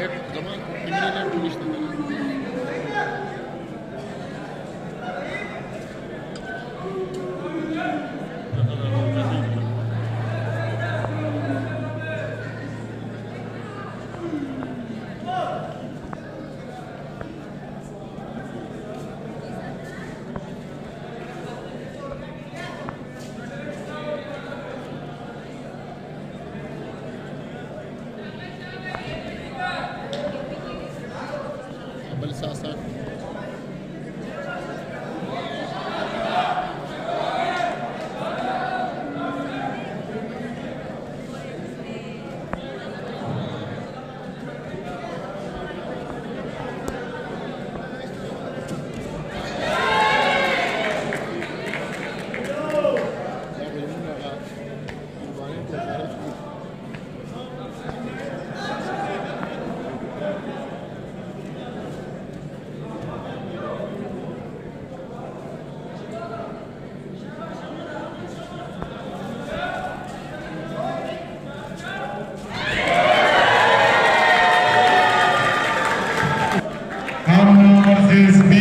her zaman kriminal yapılmıştır. sauce. please be